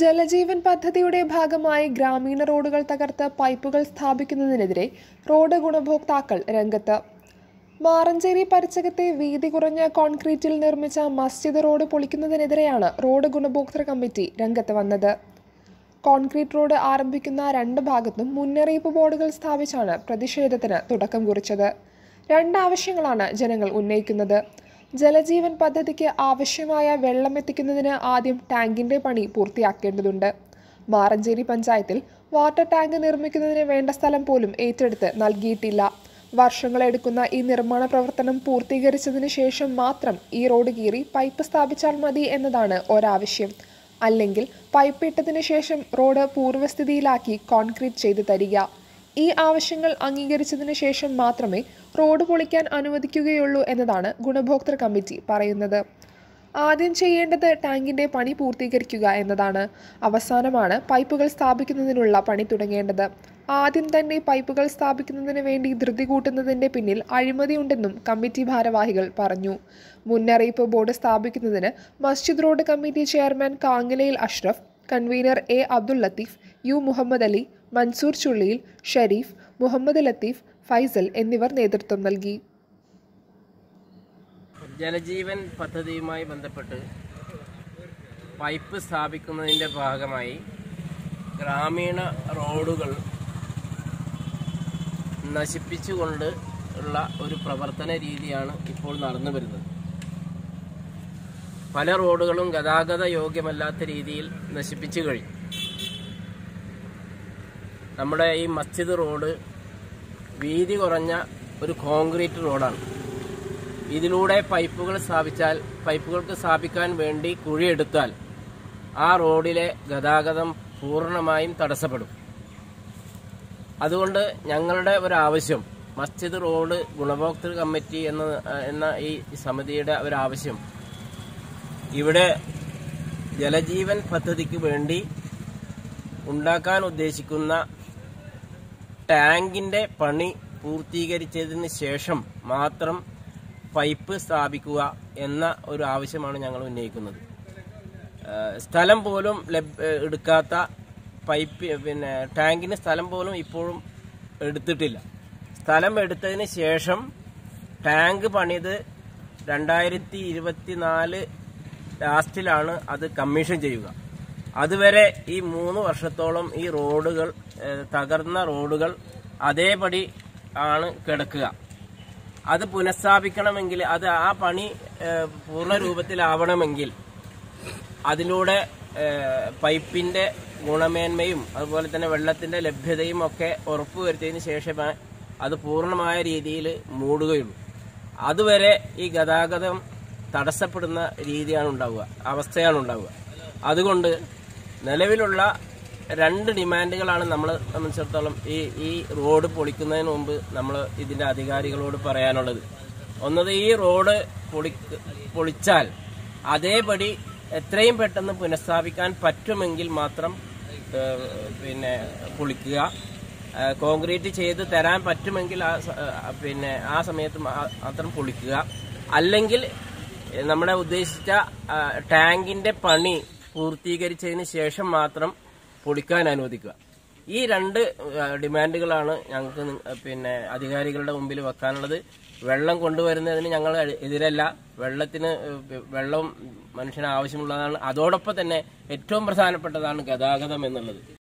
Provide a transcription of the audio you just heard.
ജലജീവൻ പദ്ധതിയുടെ ഭാഗമായി ഗ്രാമീണ റോഡുകൾ തകർത്ത് പൈപ്പുകൾ സ്ഥാപിക്കുന്നതിനെതിരെ റോഡ് ഗുണഭോക്താക്കൾ രംഗത്ത്. മാറഞ്ചേരി പരിസരത്തെ വീതി കുറഞ്ഞ കോൺക്രീറ്റിൽ നിർമ്മിച്ച മസ്ജിദ് റോഡ് പൊളിക്കുന്നതിനെതിരെയാണ് റോഡ് ഗുണഭോക്തൃ കമ്മിറ്റി രംഗത്ത് വന്നത്. കോൺക്രീറ്റ് റോഡ് ആരംഭിക്കുന്ന രണ്ട് ഭാഗത്തും മുന്നറിയിപ്പ് ബോർഡുകൾ സ്ഥാപിച്ചാണ് പ്രതിഷേധത്തിന് തുടക്കം കുറിച്ചത്. രണ്ടാവശ്യങ്ങളാണ് ജനങ്ങൾ ഉന്നയിക്കുന്നത്. ജലജീവൻ പദ്ധതിക്ക് ആവശ്യമായ വെള്ളം എത്തിക്കുന്നതിന് ആദ്യം ടാങ്കിന്റെ പണി പൂർത്തിയാക്കേണ്ടതുണ്ട്. മാറഞ്ചേരി പഞ്ചായത്തിൽ വാട്ടർ ടാങ്ക് നിർമ്മിക്കുന്നതിന് വേണ്ട സ്ഥലം പോലും ഏറ്റെടുത്ത് നൽകിയിട്ടില്ല. വർഷങ്ങളെടുക്കുന്ന ഈ നിർമ്മാണ പ്രവർത്തനം പൂർത്തീകരിച്ചതിന് ശേഷം മാത്രം ഈ റോഡ് കീറി പൈപ്പ് സ്ഥാപിച്ചാൽ മതി എന്നതാണ് ഒരാവശ്യം. അല്ലെങ്കിൽ പൈപ്പ് ഇട്ടതിന് ശേഷം റോഡ് പൂർവസ്ഥിതിയിലാക്കി കോൺക്രീറ്റ് ചെയ്ത് തരിക. ഈ ആവശ്യങ്ങൾ അംഗീകരിച്ചതിന് ശേഷം മാത്രമേ റോഡ് പൊളിക്കാൻ അനുവദിക്കുകയുള്ളൂ എന്നതാണ് ഗുണഭോക്തൃ കമ്മിറ്റി പറയുന്നത്. ആദ്യം ചെയ്യേണ്ടത് ടാങ്കിന്റെ പണി പൂർത്തീകരിക്കുക എന്നതാണ്. അവസാനമാണ് പൈപ്പുകൾ സ്ഥാപിക്കുന്നതിനുള്ള പണി തുടങ്ങേണ്ടത്. ആദ്യം തന്നെ പൈപ്പുകൾ സ്ഥാപിക്കുന്നതിന് വേണ്ടി ധൃതി കൂട്ടുന്നതിന്റെ പിന്നിൽ അഴിമതിയുണ്ടെന്നും കമ്മിറ്റി ഭാരവാഹികൾ പറഞ്ഞു. മുന്നറിയിപ്പ് ബോർഡ് സ്ഥാപിക്കുന്നതിന് മസ്ജിദ് road committee chairman Kangilayil Ashraf convener A Abdul Latheef U Muhammad Ali Mansoor Chulliyil Shareef Muhammad Latheef Faisal എന്നിവർ നേതൃത്വം നൽകി. ജലജീവൻ പദ്ധതിയുമായി ബന്ധപ്പെട്ട് പൈപ്പ് സ്ഥാപിക്കുന്നതിന്റെ ഭാഗമായി ഗ്രാമീണ റോഡുകൾ നശിപ്പിച്ചുകൊണ്ട് ഉള്ള ഒരു പ്രവർത്തന രീതിയാണ് ഇപ്പോൾ നടന്നു വരുന്നത്. പല റോഡുകളും ഗതാഗത യോഗ്യമല്ലാത്ത രീതിയിൽ നശിപ്പിച്ചു കഴിഞ്ഞു. നമ്മുടെ ഈ മസ്ജിദ് റോഡ് വീതി കുറഞ്ഞ ഒരു കോൺക്രീറ്റ് റോഡാണ്. ഇതിലൂടെ പൈപ്പുകൾ സ്ഥാപിച്ചാൽ പൈപ്പുകൾക്ക് സ്ഥാപിക്കാൻ വേണ്ടി കുഴിയെടുത്താൽ ആ റോഡിലെ ഗതാഗതം പൂർണമായും തടസ്സപ്പെടും. അതുകൊണ്ട് ഞങ്ങളുടെ ഒരു ആവശ്യം മസ്ജിദ് റോഡ് ഗുണഭോക്തൃ കമ്മിറ്റി എന്ന എന്ന ഈ സമിതിയുടെ ഒരു ആവശ്യം ഇവിടെ ജലജീവൻ പദ്ധതിക്ക് വേണ്ടി ഉണ്ടാക്കാൻ ഉദ്ദേശിക്കുന്ന ടാങ്കിന്റെ പണി പൂർത്തീകരിച്ചതിന് ശേഷം മാത്രം പൈപ്പ് സ്ഥാപിക്കുക എന്ന ഒരു ആവശ്യമാണ് ഞങ്ങൾ ഉന്നയിക്കുന്നത്. സ്ഥലം പോലും എടുക്കാത്ത പൈപ്പ് പിന്നെ ടാങ്കിന് സ്ഥലം പോലും ഇപ്പോഴും എടുത്തിട്ടില്ല. സ്ഥലം എടുത്തതിന് ശേഷം ടാങ്ക് പണിത് രണ്ടായിരത്തി ഇരുപത്തിനാല് ലാസ്റ്റിലാണ് അത് കമ്മീഷൻ ചെയ്യുക. അതുവരെ ഈ മൂന്ന് വർഷത്തോളം ഈ റോഡുകൾ തകർന്ന റോഡുകൾ അതേപടി ആണ് കിടക്കുക. അത് പുനഃസ്ഥാപിക്കണമെങ്കിൽ അത് ആ പണി പൂർണ രൂപത്തിലാവണമെങ്കിൽ അതിലൂടെ പൈപ്പിന്റെ ഗുണമേന്മയും അതുപോലെ തന്നെ വെള്ളത്തിന്റെ ലഭ്യതയും ഒക്കെ ഉറപ്പുവരുത്തിയതിനു ശേഷമേ അത് പൂർണമായ രീതിയിൽ മൂടുകയുള്ളൂ. അതുവരെ ഈ ഗതാഗതം തടസ്സപ്പെടുന്ന രീതിയാണ് ഉണ്ടാവുക അവസ്ഥയാണ് ഉണ്ടാവുക. അതുകൊണ്ട് നിലവിലുള്ള രണ്ട് ഡിമാൻഡുകളാണ് നമ്മൾ സംബന്ധിച്ചിടത്തോളം ഈ ഈ റോഡ് പൊളിക്കുന്നതിന് മുമ്പ് നമ്മൾ ഇതിന്റെ അധികാരികളോട് പറയാനുള്ളത്. ഒന്നത് ഈ റോഡ് പൊളി പൊളിച്ചാൽ അതേപടി എത്രയും പെട്ടെന്ന് പുനഃസ്ഥാപിക്കാൻ പറ്റുമെങ്കിൽ മാത്രം പിന്നെ പൊളിക്കുക. കോൺക്രീറ്റ് ചെയ്ത് തരാൻ പറ്റുമെങ്കിൽ ആ പിന്നെ ആ സമയത്ത് മാത്രം പൊളിക്കുക. അല്ലെങ്കിൽ നമ്മുടെ ഉദ്ദേശിച്ച ടാങ്കിന്റെ പണി പൂർത്തീകരിച്ചതിന് ശേഷം മാത്രം പൊളിക്കാൻ അനുവദിക്കുക. ഈ രണ്ട് ഡിമാൻഡുകളാണ് ഞങ്ങൾക്ക് പിന്നെ അധികാരികളുടെ മുമ്പിൽ വെക്കാനുള്ളത്. വെള്ളം കൊണ്ടുവരുന്നതിന് ഞങ്ങൾ എതിരല്ല. വെള്ളത്തിന് വെള്ളം മനുഷ്യന് ആവശ്യമുള്ളതാണ്. അതോടൊപ്പം തന്നെ ഏറ്റവും പ്രധാനപ്പെട്ടതാണ് ഗതാഗതം എന്നുള്ളത്.